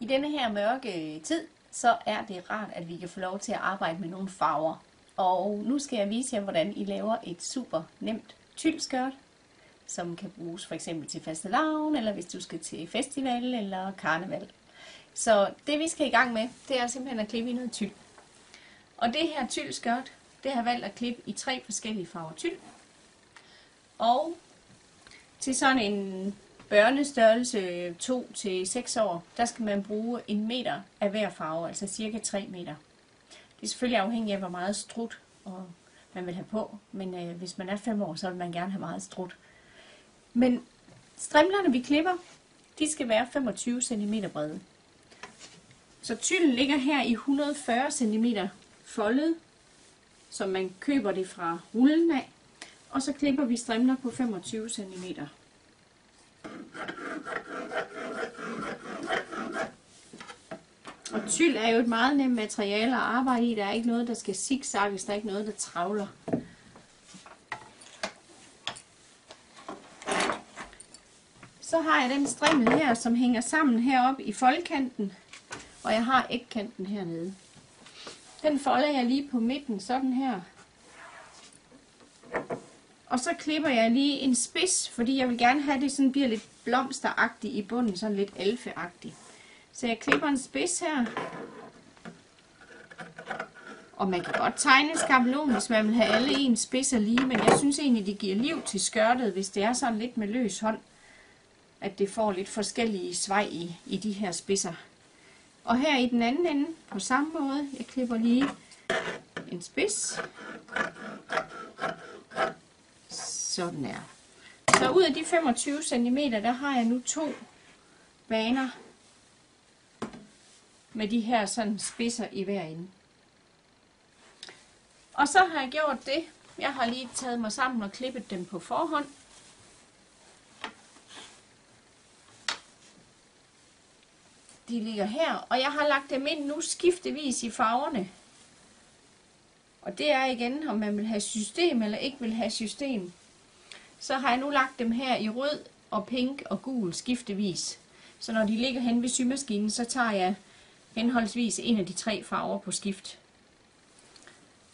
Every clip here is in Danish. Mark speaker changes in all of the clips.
Speaker 1: I denne her mørke tid, så er det rart, at vi kan få lov til at arbejde med nogle farver. Og nu skal jeg vise jer, hvordan I laver et super nemt tyldskørt, som kan bruges for eksempel til fastelavn, eller hvis du skal til festival eller karneval. Så det vi skal i gang med, det er simpelthen at klippe i noget tyld. Og det her tyldskørt, det har jeg valgt at klippe i tre forskellige farver tyld. Og til sådan en børnestørrelse øh, 2-6 år, der skal man bruge en meter af hver farve, altså cirka 3 meter. Det er selvfølgelig afhængigt af, hvor meget strut og man vil have på, men øh, hvis man er 5 år, så vil man gerne have meget strut. Men strimlerne, vi klipper, de skal være 25 cm brede. Så tylden ligger her i 140 cm foldet, som man køber det fra rullen af. Og så klipper vi strimler på 25 cm. Og tyld er jo et meget nemt materiale at arbejde i. Der er ikke noget, der skal zigzagges. Der er ikke noget, der travler. Så har jeg den strimmel her, som hænger sammen heroppe i foldkanten. Og jeg har ægkanten hernede. Den folder jeg lige på midten, sådan her. Og så klipper jeg lige en spids, fordi jeg vil gerne have det sådan bliver lidt blomsteragtigt i bunden, sådan lidt alfeagtigt. Så jeg klipper en spids her. Og man kan godt tegne en skabelon, hvis man vil have alle en spidser lige, men jeg synes egentlig, det giver liv til skørtet, hvis det er sådan lidt med løs hånd, at det får lidt forskellige svej i, i de her spidser. Og her i den anden ende, på samme måde, jeg klipper lige en spids. Sådan er. Så ud af de 25 cm, der har jeg nu to baner med de her sådan spidser i hver ende. Og så har jeg gjort det. Jeg har lige taget mig sammen og klippet dem på forhånd. De ligger her, og jeg har lagt dem ind nu skiftevis i farverne. Og det er igen, om man vil have system eller ikke vil have system. Så har jeg nu lagt dem her i rød og pink og gul skiftevis. Så når de ligger hen ved symaskinen, så tager jeg henholdsvis en af de tre farver på skift.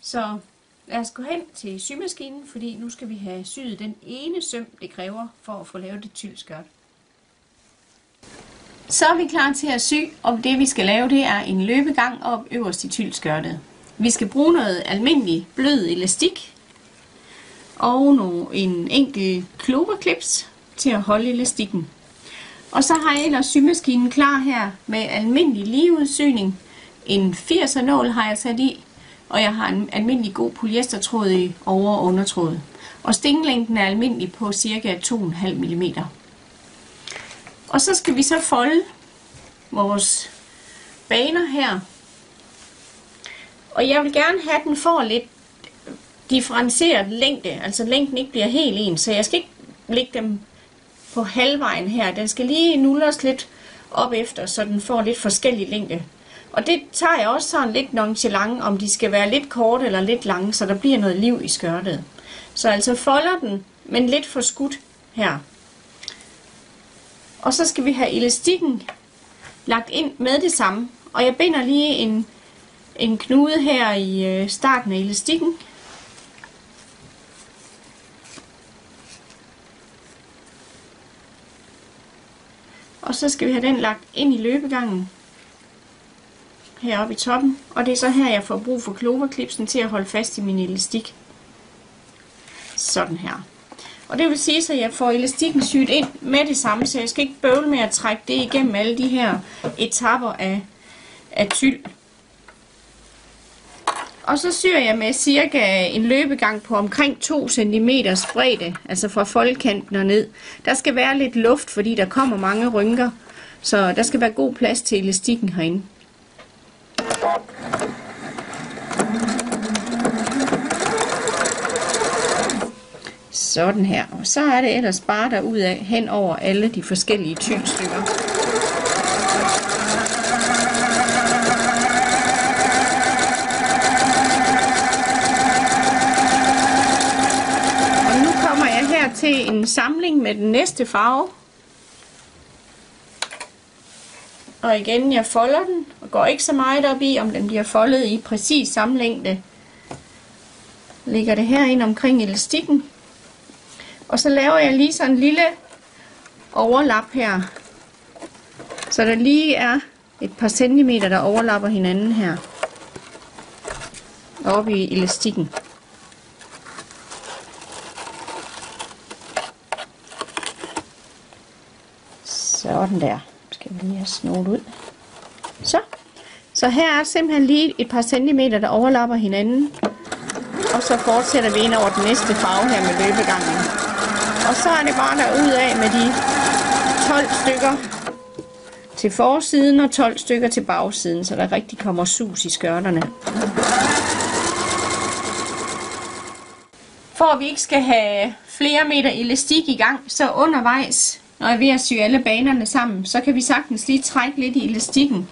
Speaker 1: Så lad os gå hen til symaskinen, fordi nu skal vi have syet den ene søm, det kræver for at få lavet det tyldskørt. Så er vi klar til at sy, og det vi skal lave, det er en løbegang op øverst i tyldskørtet. Vi skal bruge noget almindelig blød elastik og en enkelt kloverklips til at holde elastikken. Og så har jeg ellers symaskinen klar her med almindelig ligeudsyning. En 80'er nål har jeg sat i, og jeg har en almindelig god polyestertråd i over- og undertråd. Og stinglængden er almindelig på cirka 2,5 mm. Og så skal vi så folde vores baner her. Og jeg vil gerne have, at den får lidt differentieret længde, altså længden ikke bliver helt ens, så jeg skal ikke lægge dem på halvvejen her. Den skal lige nulles lidt op efter, så den får lidt forskellig længde. Og det tager jeg også sådan lidt nonchalant, om de skal være lidt korte eller lidt lange, så der bliver noget liv i skørtet. Så altså folder den, men lidt for skudt her. Og så skal vi have elastikken lagt ind med det samme. Og jeg binder lige en, en knude her i øh, starten af elastikken. Så skal vi have den lagt ind i løbegangen heroppe i toppen. Og det er så her, jeg får brug for kloverklipsen til at holde fast i min elastik. Sådan her. Og det vil sige, at jeg får elastikken syet ind med det samme, så jeg skal ikke bøvle med at trække det igennem alle de her etapper af, af tyld. Og så syr jeg med cirka en løbegang på omkring 2 cm bredde, altså fra foldkanten og ned. Der skal være lidt luft, fordi der kommer mange rynker, så der skal være god plads til elastikken herinde. Sådan her. Og så er det ellers bare der ud af hen over alle de forskellige tyndstykker. Og nu kommer jeg her til en samling med den næste farve. Og igen, jeg folder den, og går ikke så meget op i, om den bliver foldet i præcis samme længde. Lægger det her ind omkring elastikken. Og så laver jeg lige sådan en lille overlap her. Så der lige er et par centimeter, der overlapper hinanden her. Oppe i elastikken. Sådan der. Skal vi lige have snoet ud. Så. Så her er simpelthen lige et par centimeter, der overlapper hinanden. Og så fortsætter vi ind over den næste farve her med løbegangen. Og så er det bare der ud af med de 12 stykker til forsiden og 12 stykker til bagsiden, så der rigtig kommer sus i skørterne. For at vi ikke skal have flere meter elastik i gang, så undervejs, og er ved at sy alle banerne sammen, så kan vi sagtens lige trække lidt i elastikken.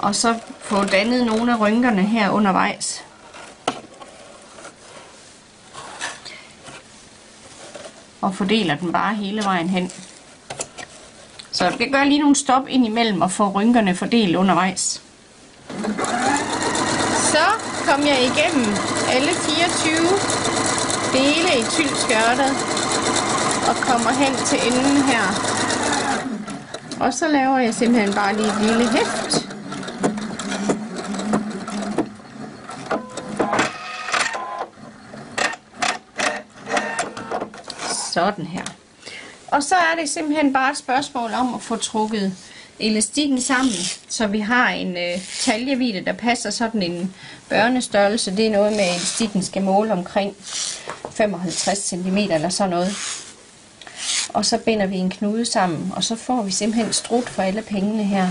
Speaker 1: Og så få dannet nogle af rynkerne her undervejs. og fordeler den bare hele vejen hen. Så vi gør lige nogle stop ind imellem og få rynkerne fordelt undervejs. Så kom jeg igennem alle 24 dele i tyldskørtet og kommer hen til enden her. Og så laver jeg simpelthen bare lige et lille hæft. Sådan her. Og så er det simpelthen bare et spørgsmål om at få trukket elastikken sammen, så vi har en øh, taljevidde, der passer sådan en børnestørrelse. Det er noget med, at elastikken skal måle omkring 55 cm eller sådan noget. Og så binder vi en knude sammen, og så får vi simpelthen strut for alle pengene her.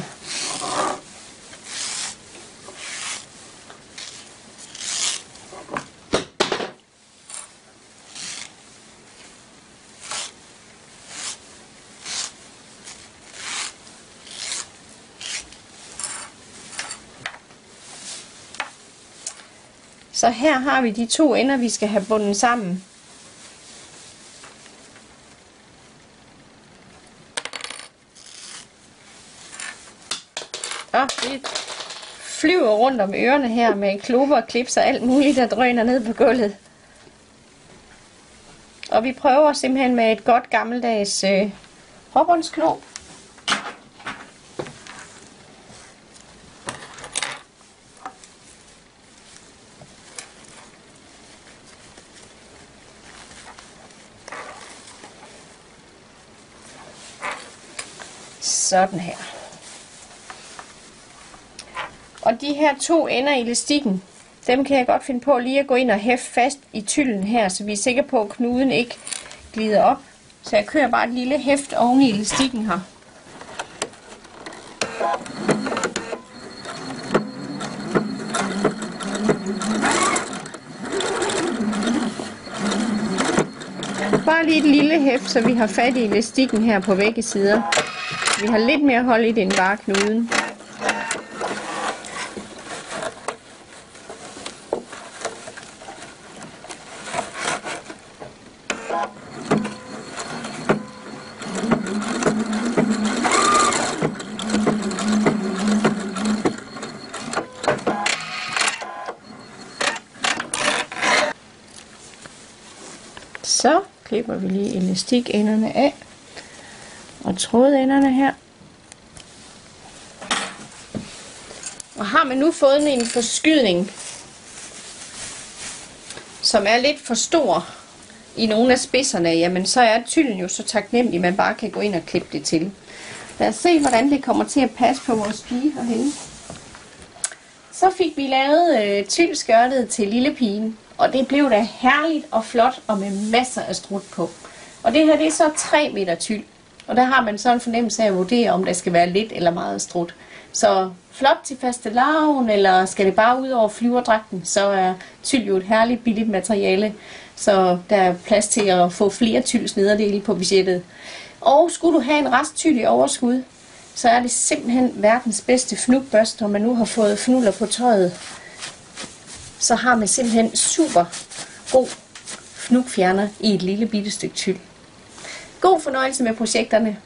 Speaker 1: Så her har vi de to ender, vi skal have bundet sammen. Og vi flyver rundt om ørerne her med klubber, klips og alt muligt, der drøner ned på gulvet. Og vi prøver simpelthen med et godt gammeldags øh, hobbåndsknop. Sådan her. Og de her to ender i elastikken, dem kan jeg godt finde på lige at gå ind og hæfte fast i tyllen her, så vi er sikre på, at knuden ikke glider op. Så jeg kører bare et lille hæft oven i elastikken her. Bare lige et lille hæft, så vi har fat i elastikken her på begge sider. Vi har lidt mere hold i det end bare knuden. Så klipper vi lige elastikenderne af og trådenderne her. Og har man nu fået en forskydning, som er lidt for stor i nogle af spidserne, jamen så er tylden jo så taknemmelig, at man bare kan gå ind og klippe det til. Lad os se, hvordan det kommer til at passe på vores pige herhenne. Så fik vi lavet øh, tyldskørtet til lille pigen, og det blev da herligt og flot og med masser af strut på. Og det her det er så 3 meter tyld. Og der har man så en fornemmelse af at vurdere, om der skal være lidt eller meget strut. Så flot til faste laven, eller skal det bare ud over flyverdragten, så er tyld jo et herligt billigt materiale. Så der er plads til at få flere tylds nederdele på budgettet. Og skulle du have en rest i overskud, så er det simpelthen verdens bedste fnugbørste, når man nu har fået fnuller på tøjet. Så har man simpelthen super god fnugfjerner i et lille bitte stykke tyld. God fornøjelse med projekterne.